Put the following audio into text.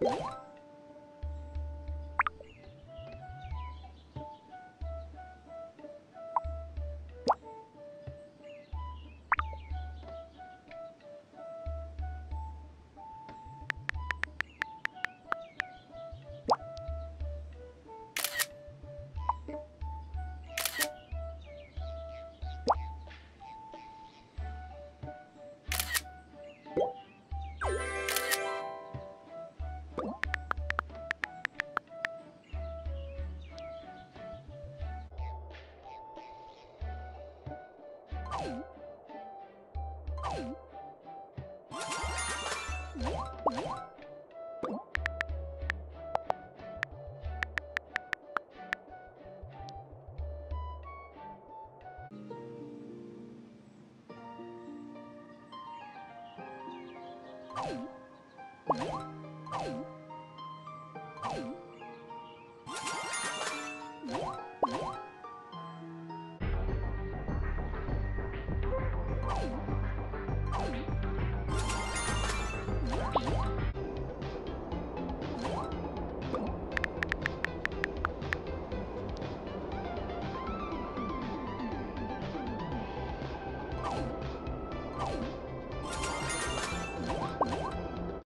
What? Oh. Oh!